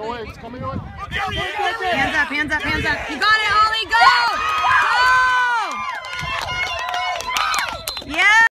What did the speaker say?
coming away. It's coming away. Hands up, hands up, hands up. You got it, Ollie. Go! Go! Yeah!